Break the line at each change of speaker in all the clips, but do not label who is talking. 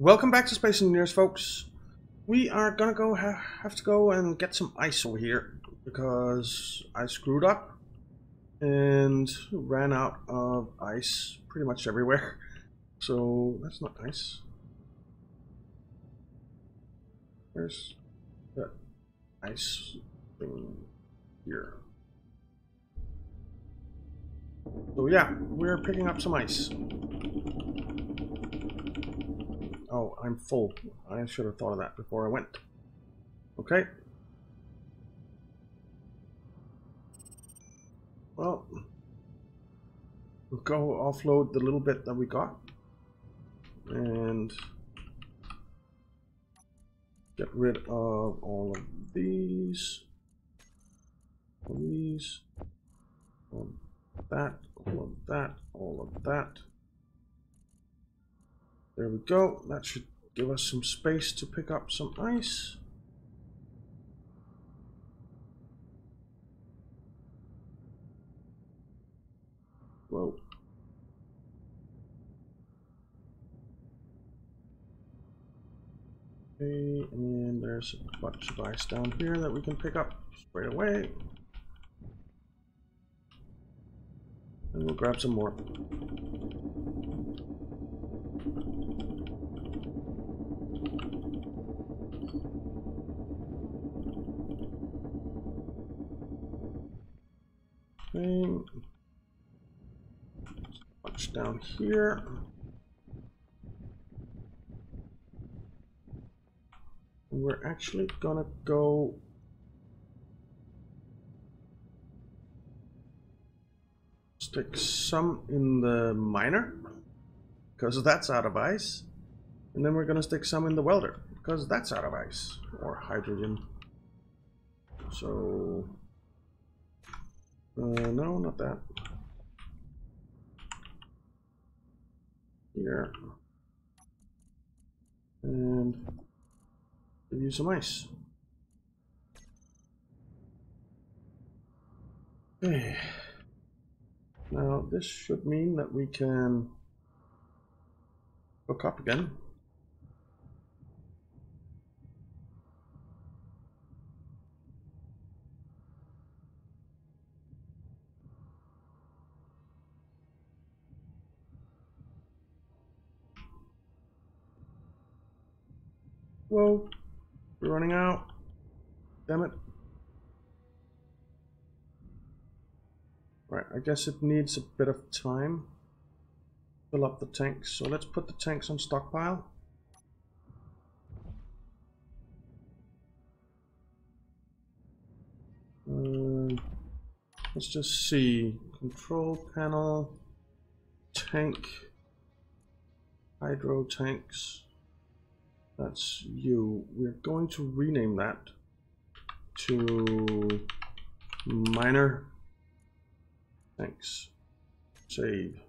Welcome back to Space Engineers, folks. We are gonna go ha have to go and get some ice over here because I screwed up and ran out of ice pretty much everywhere. So that's not nice. Where's the ice thing here? So yeah, we're picking up some ice. Oh, I'm full. I should have thought of that before I went. Okay. Well, we'll go offload the little bit that we got. And get rid of all of these. All of these. All of that. All of that. All of that. There we go. That should give us some space to pick up some ice. Whoa. Okay, and there's a bunch of ice down here that we can pick up straight away. And we'll grab some more. Down here. We're actually gonna go stick some in the miner because that's out of ice and then we're gonna stick some in the welder because that's out of ice or hydrogen so uh, no, not that. Here. And give you some ice. Okay. Now this should mean that we can hook up again. Whoa. We're running out. Damn it. Right, I guess it needs a bit of time. Fill up the tanks. So let's put the tanks on stockpile. Uh, let's just see. Control panel, tank, hydro tanks. That's you. We're going to rename that to miner. Thanks. Save.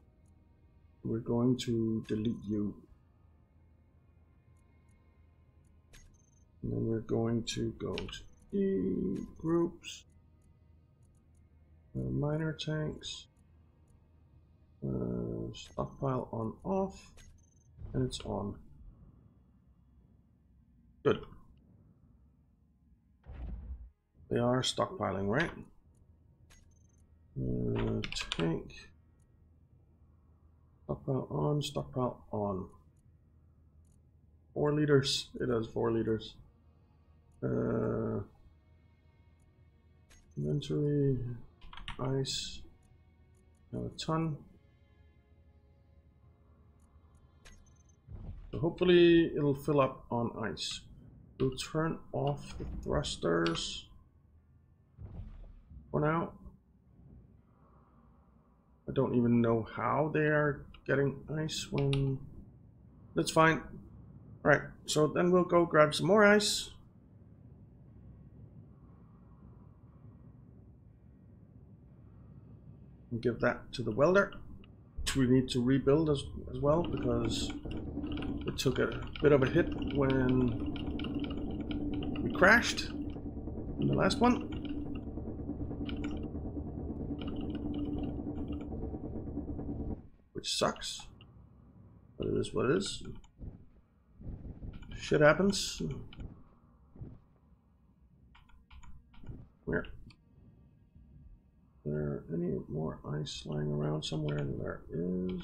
We're going to delete you. And then we're going to go to E groups, uh, miner tanks, uh, stockpile on off, and it's on. Good. They are stockpiling, right? Uh, tank. Stockpile on, stockpile on. Four liters. It has four liters. Uh, inventory, ice, a ton. So hopefully it'll fill up on ice. We'll turn off the thrusters for now. I don't even know how they are getting ice when... That's fine. Alright, so then we'll go grab some more ice. And give that to the welder. We need to rebuild as, as well because it took a bit of a hit when crashed in the last one. Which sucks. But it is what it is. shit happens. Where? there any more ice lying around somewhere? There is.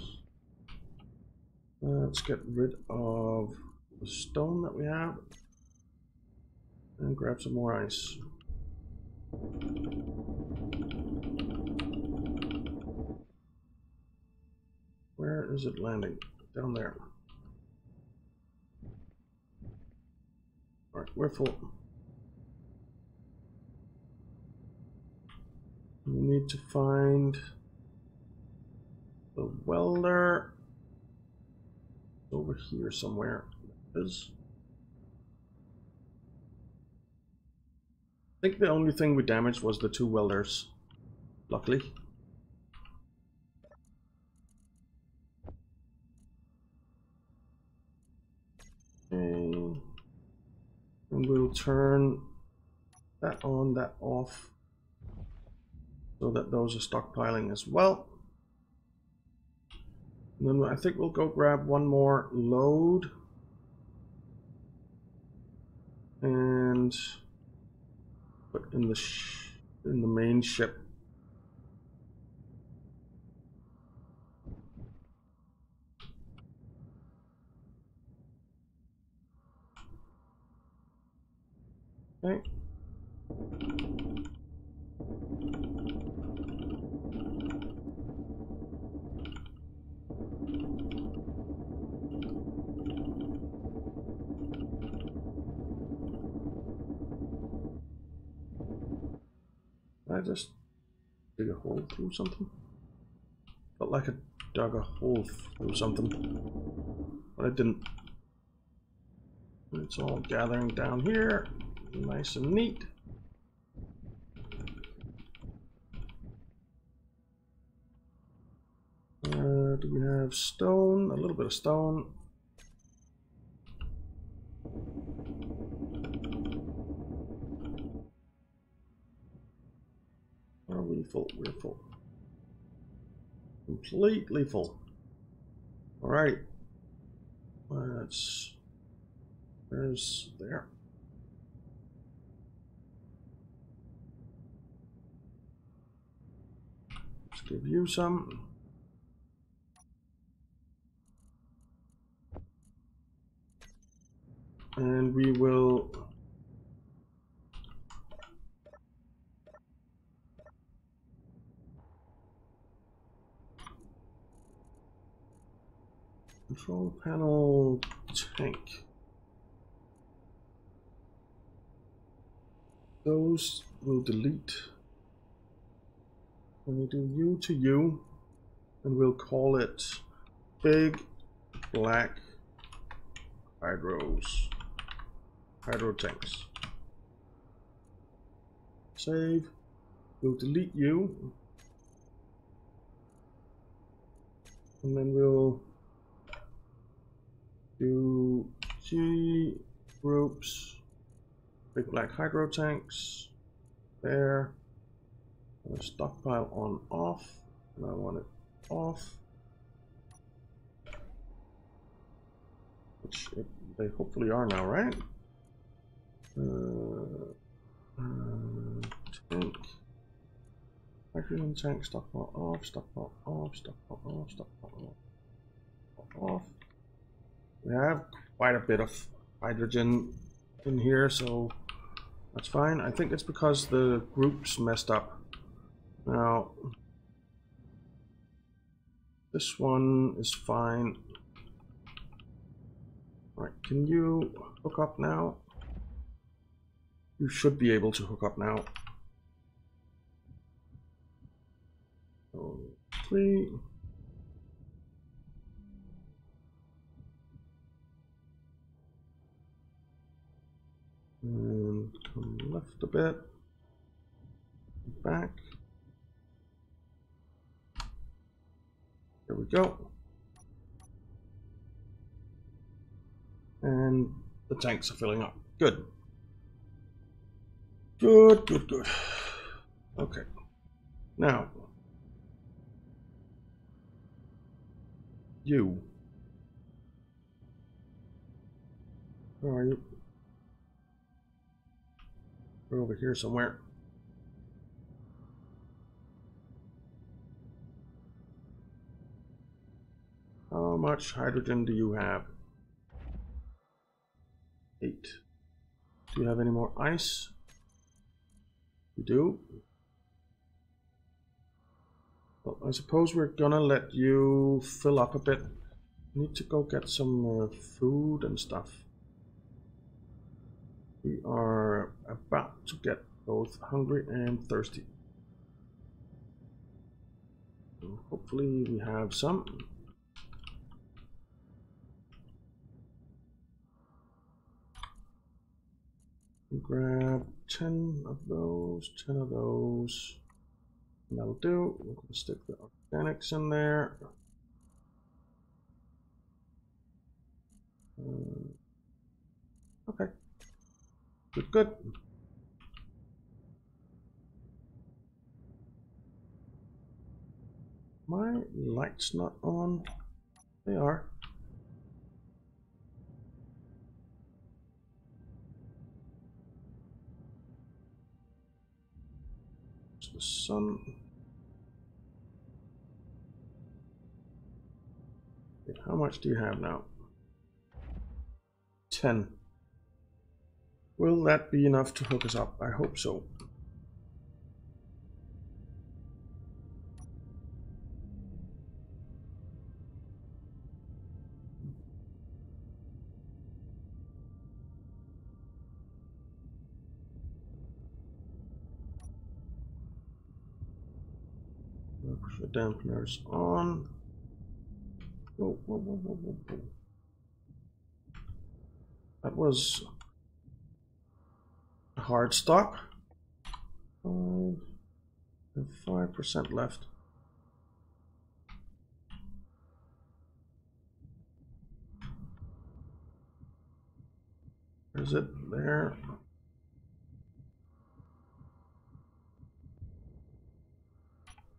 Let's get rid of the stone that we have and grab some more ice. Where is it landing? Down there. Alright, we're full. We need to find the welder over here somewhere. Is I think the only thing we damaged was the two welders. Luckily. Okay. And we'll turn that on, that off so that those are stockpiling as well. And then I think we'll go grab one more load. And put in the in the main ship. Okay. I just dig a hole through something? Felt like I dug a hole through something, but I didn't. It's all gathering down here, nice and neat. Uh, do we have stone? A little bit of stone. full. We're full. Completely full. All right. Let's. There's there. Let's give you some. And we will Control panel tank. Those will delete. When we do U to U, and we'll call it big black hydros, hydro tanks. Save. We'll delete you. And then we'll do G groups, big black hydro tanks, there, stockpile on off, and I want it off, which it, they hopefully are now, right? Uh, uh, tank, hydrogen tank, stockpile off, stockpile off, stockpile off, stockpile off, off. We have quite a bit of hydrogen in here, so that's fine. I think it's because the groups messed up. Now, this one is fine. Alright, can you hook up now? You should be able to hook up now. Three. And come left a bit. Back. There we go. And the tanks are filling up. Good. Good, good, good. Okay. Now, you Where are you? We're over here somewhere. How much hydrogen do you have? Eight. Do you have any more ice? You do? Well, I suppose we're gonna let you fill up a bit. Need to go get some uh, food and stuff. We are about to get both hungry and thirsty. So hopefully we have some. Grab 10 of those, 10 of those. And that'll do. We're going to stick the organics in there. Uh, okay. Good, good. My light's not on. They are. the sun. How much do you have now? 10. Will that be enough to hook us up? I hope so. The dampeners on. Oh, whoa, whoa, whoa, whoa. That was hard stop. Five, five percent left. Is it there?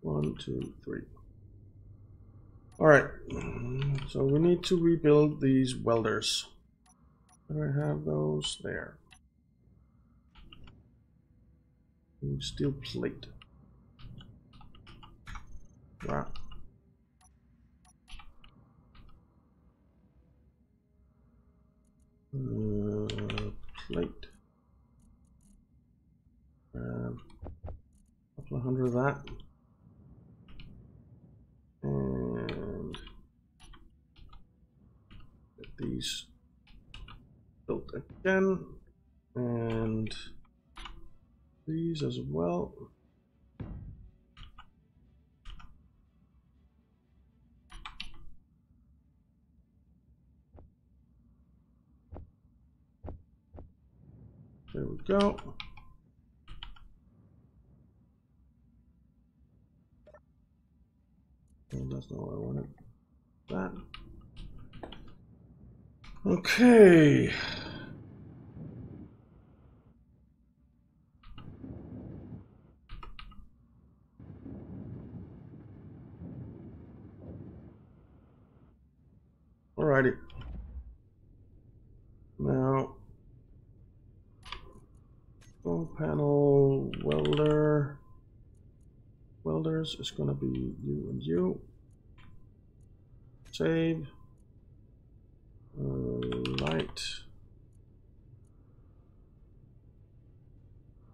One, two, three. All right, so we need to rebuild these welders. Do I have those there? Steel plate. Wow. Uh, plate. A couple of hundred of that. And get these built again. And these as well. There we go. Well, that's not what I wanted. That. Okay. Alrighty. Now, full panel welder welders is going to be you and you. Save. Uh, light.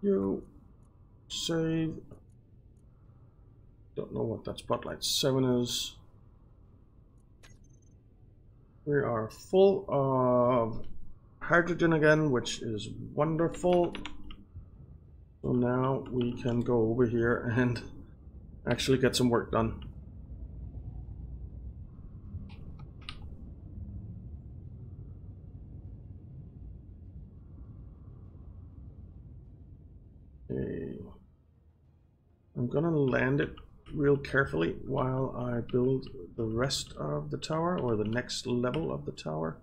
You. Save. Don't know what that spotlight 7 is. We are full of hydrogen again, which is wonderful. So now we can go over here and actually get some work done. Okay. I'm gonna land it real carefully while I build the rest of the tower or the next level of the tower.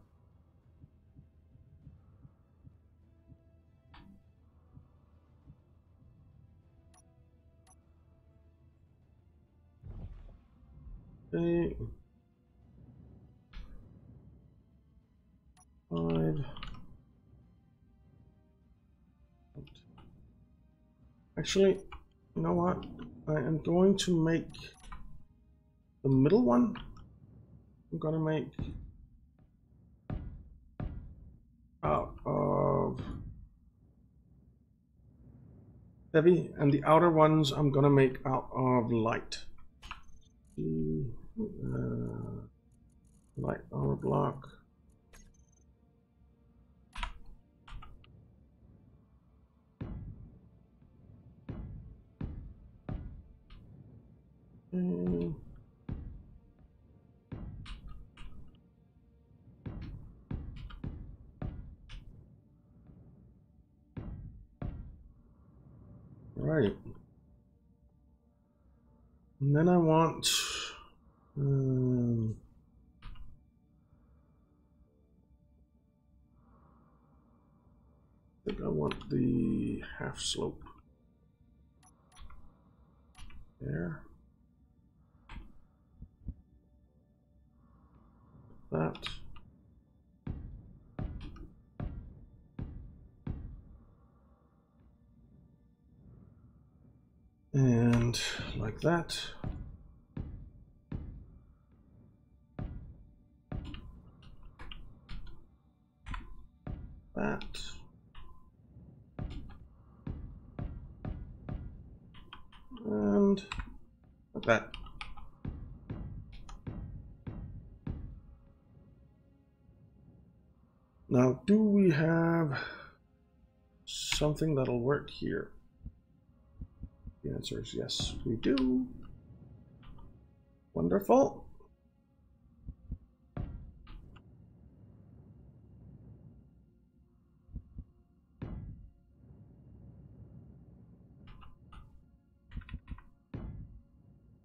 eight, five. Actually, you know what? I am going to make the middle one. I'm gonna make out of heavy, and the outer ones I'm gonna make out of light. Uh, light armor block. Mm. Right. And then I want half slope there. That. And like that. That. Now, do we have something that'll work here? The answer is yes, we do. Wonderful.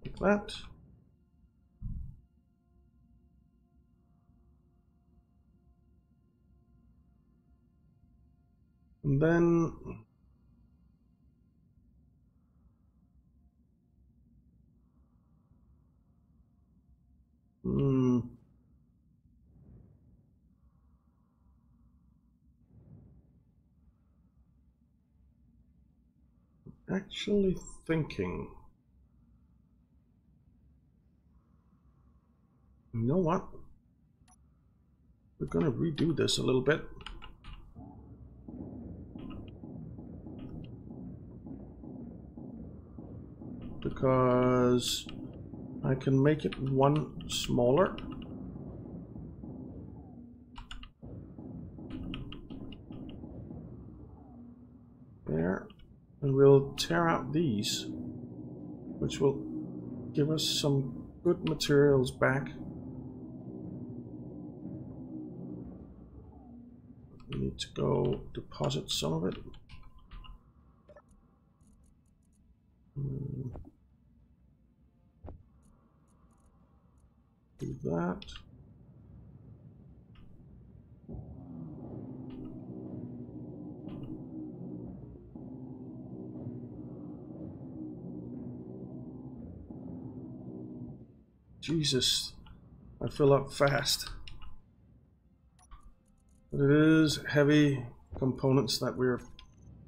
Like that. And then Hmm. Actually thinking. You know what? We're gonna redo this a little bit. Because I can make it one smaller. There. And we'll tear out these, which will give us some good materials back. We need to go deposit some of it. Hmm. do that. Jesus, I fill up fast. But it is heavy components that we're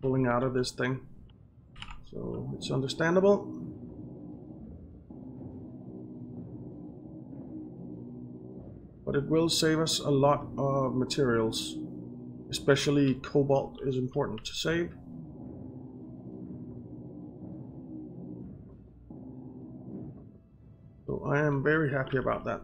pulling out of this thing. So it's understandable. But it will save us a lot of materials. Especially cobalt is important to save. So I am very happy about that.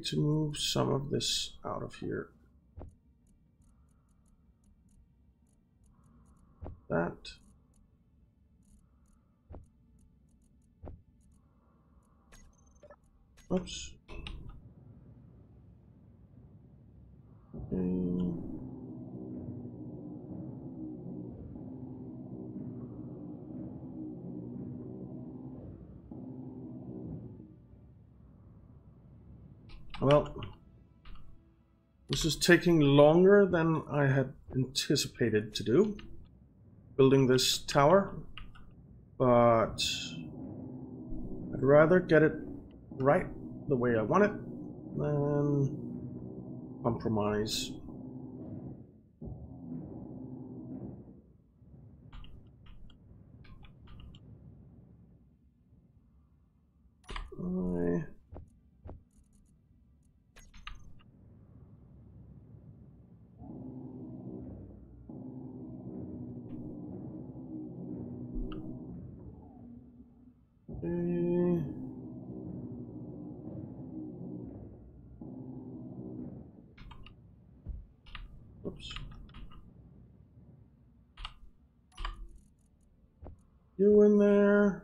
Need to move some of this out of here. That. Oops. Well, this is taking longer than I had anticipated to do, building this tower, but I'd rather get it right the way I want it than compromise. You in there.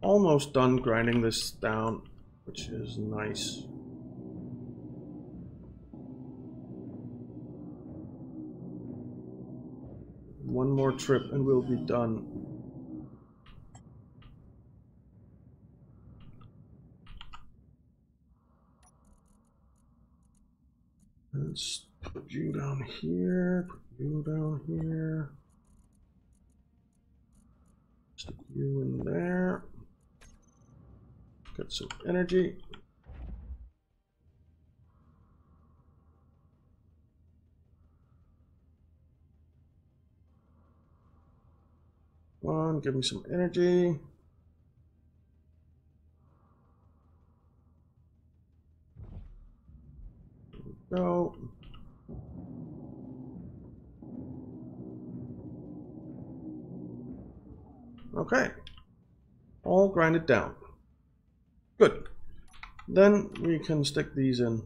Almost done grinding this down, which is nice. One more trip and we'll be done. Let's put you down here, put you down here. Stick you in there. Get some energy. Come on, give me some energy. go. Okay. All grinded down. Good. Then we can stick these in.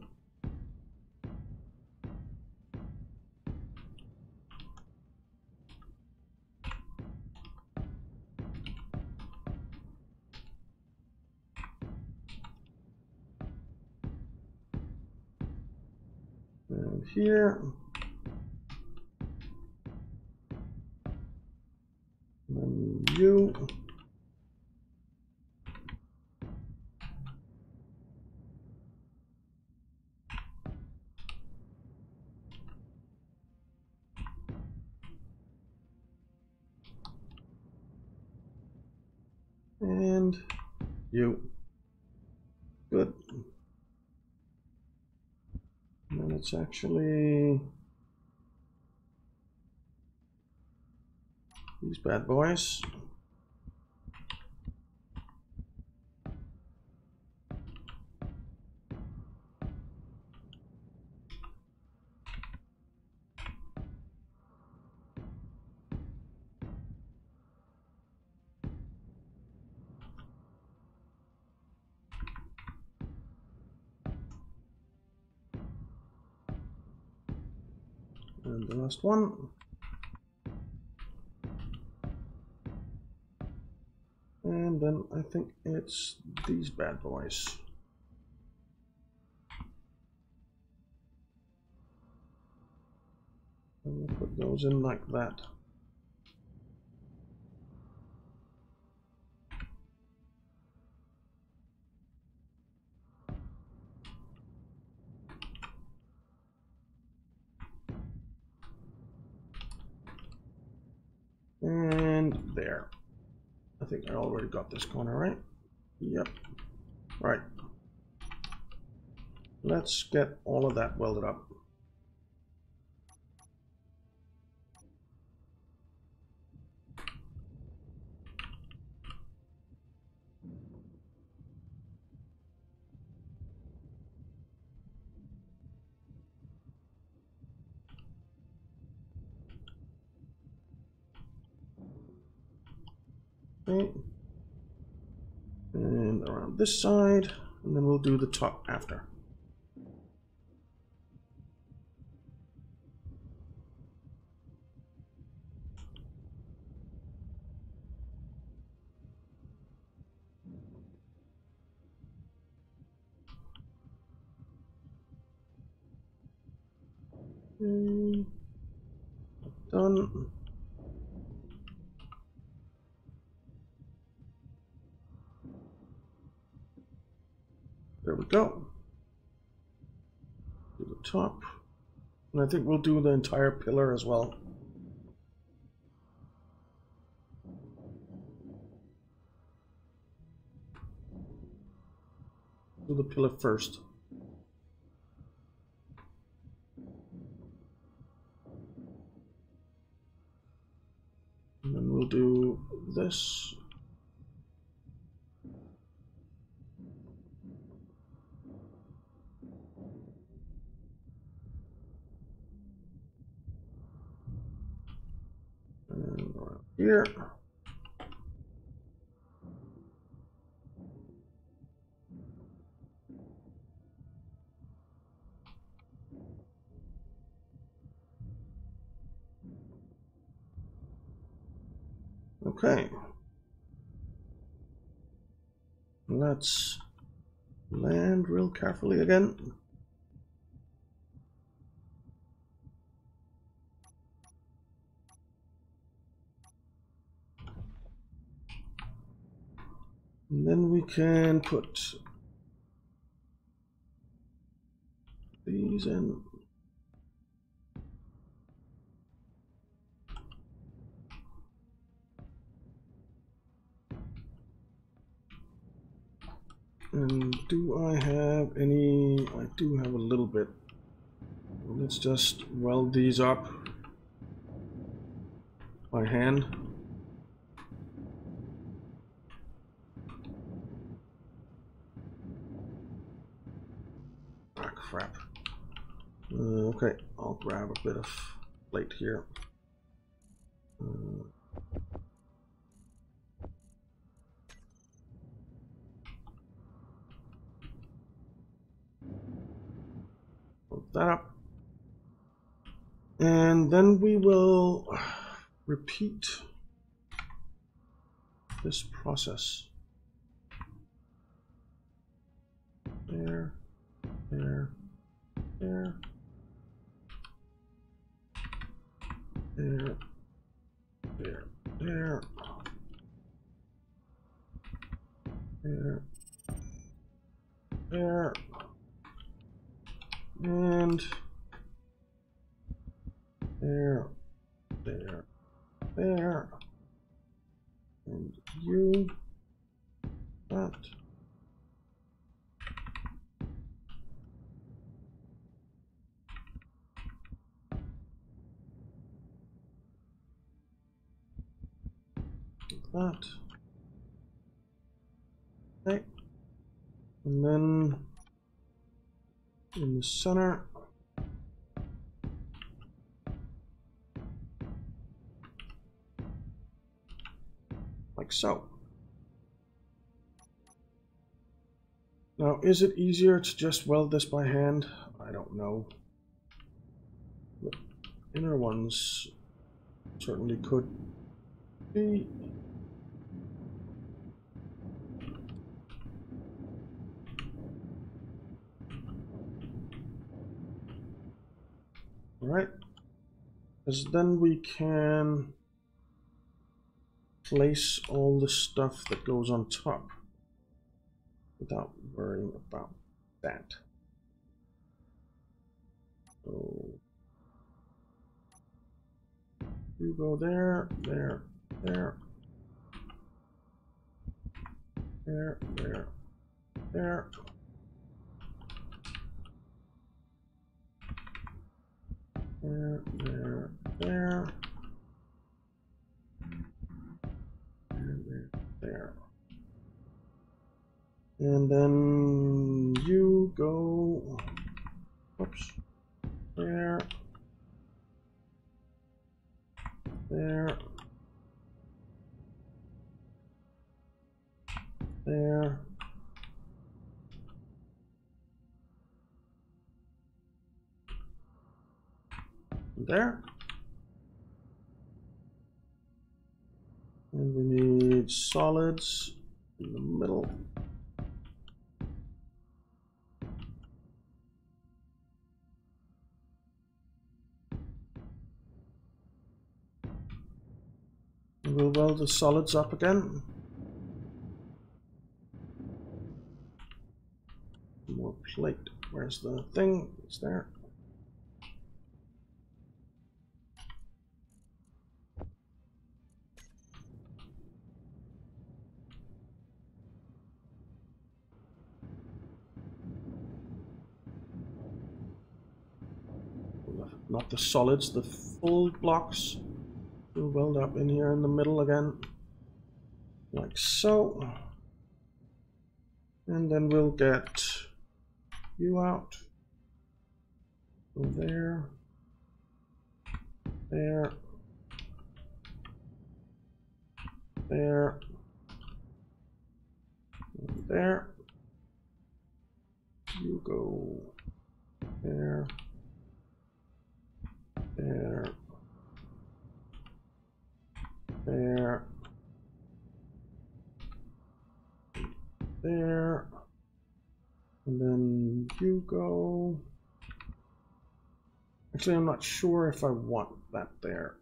And here. It's actually these bad boys. And the last one. And then I think it's these bad boys. And we'll put those in like that. And there. I already got this corner, right? Yep. All right. Let's get all of that welded up. Okay. Around this side. and then we'll do the top after. Okay. Done. Go. To the top. And I think we'll do the entire pillar as well. Do the pillar first. And then we'll do this. Around here. Okay. Let's land real carefully again. And then we can put these in. And do I have any? I do have a little bit. Let's just weld these up by hand. Crap. Uh, okay, I'll grab a bit of plate here. Uh, that up. And then we will repeat this process. There, there, there, there, there, there, there, and there, there, there, and you, that. That. Okay. And then in the center. Like so. Now, is it easier to just weld this by hand? I don't know. The inner ones certainly could be. Alright. Because then we can place all the stuff that goes on top without worrying about that. So you go there, there, there, there, there, there. There, there, there. And there, there. And then you go, whoops, there. And we need solids in the middle. We'll weld the solids up again. More plate. Where's the thing? It's there. Not the solids, the full blocks. We'll weld up in here in the middle again. Like so. And then we'll get you out. There. There. There. There. You go there. There. There. There. And then you go. Actually, I'm not sure if I want that there.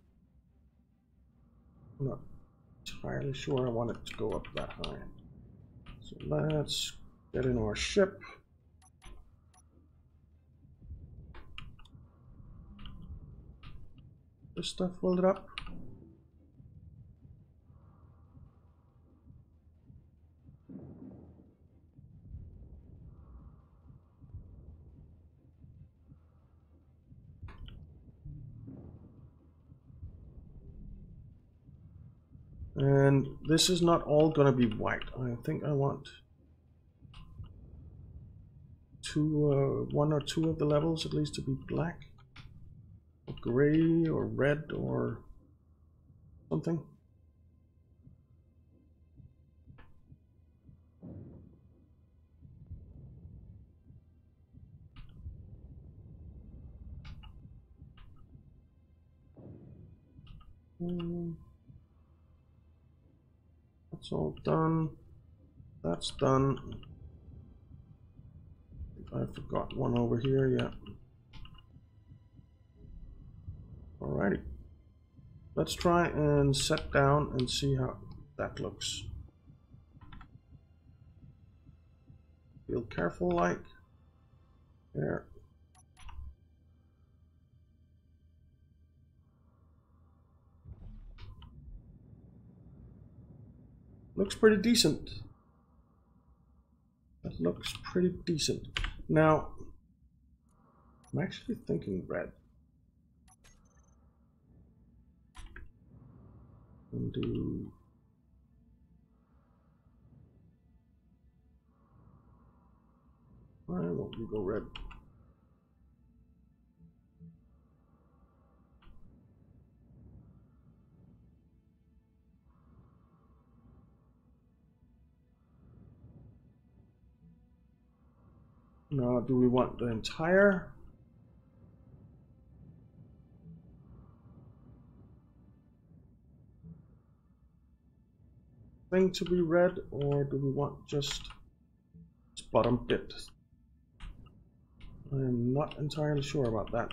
I'm not entirely sure I want it to go up that high. So let's get in our ship. Stuff welded up. And this is not all gonna be white. I think I want two, uh, one or two of the levels at least to be black, gray, or red, or something. Hmm. That's all done. That's done. I forgot one over here, yeah. Alrighty. Let's try and set down and see how that looks. Feel careful like. There. Looks pretty decent. That looks pretty decent. Now, I'm actually thinking red. And do why won't you go red? Now, do we want the entire? Thing to be red or do we want just bottom bit? I am not entirely sure about that.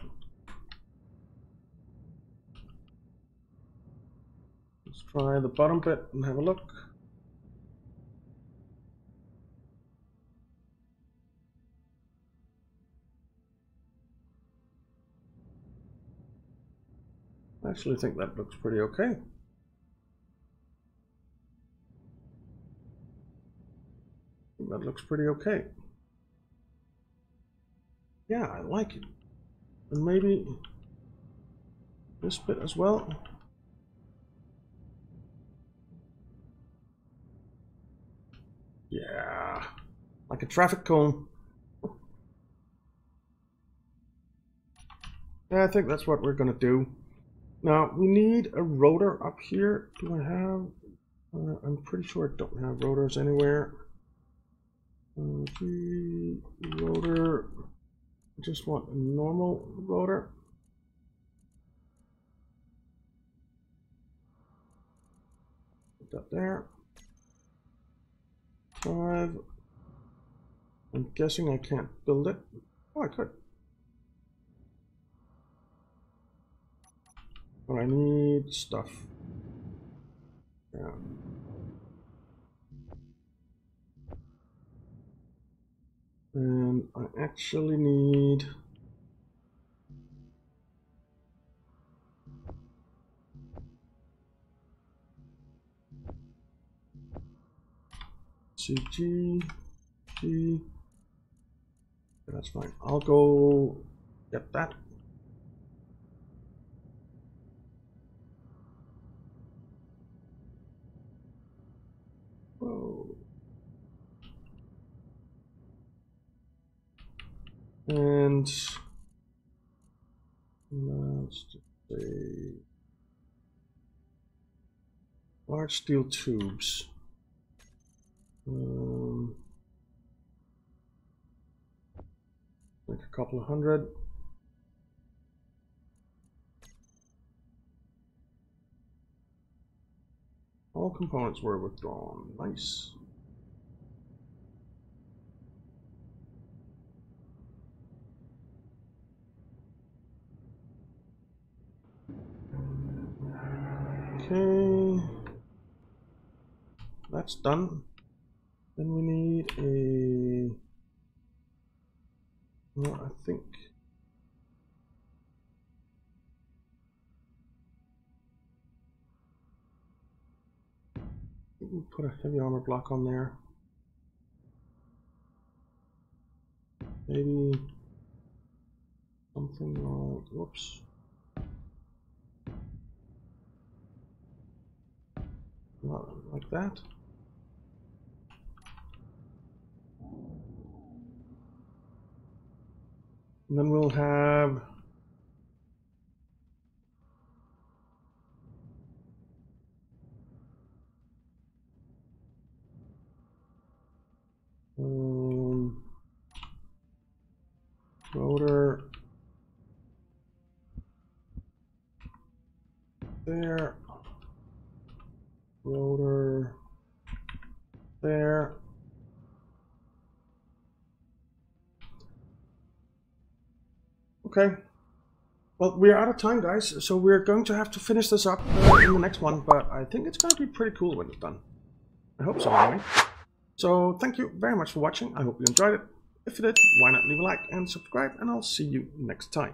Let's try the bottom bit and have a look. I actually think that looks pretty okay. That looks pretty okay. Yeah, I like it. And maybe this bit as well. Yeah, like a traffic cone. Yeah, I think that's what we're gonna do. Now, we need a rotor up here. Do I have... Uh, I'm pretty sure I don't have rotors anywhere. Mm, the rotor, just want a normal rotor. Put that there. Five. I'm guessing I can't build it. Oh, I could. But I need stuff. Yeah. And I actually need CG, G. That's fine. I'll go get that. Whoa. And let's say large steel tubes. Um, like a couple of hundred. All components were withdrawn. Nice. Okay. That's done. Then we need a, well, I think, we put a heavy armor block on there. Maybe something like, whoops. Like that. And then we'll have um, rotor there, rotor there, Okay. Well, we're out of time, guys, so we're going to have to finish this up uh, in the next one, but I think it's going to be pretty cool when it's done. I hope so, anyway. So, thank you very much for watching. I hope you enjoyed it. If you did, why not leave a like and subscribe, and I'll see you next time.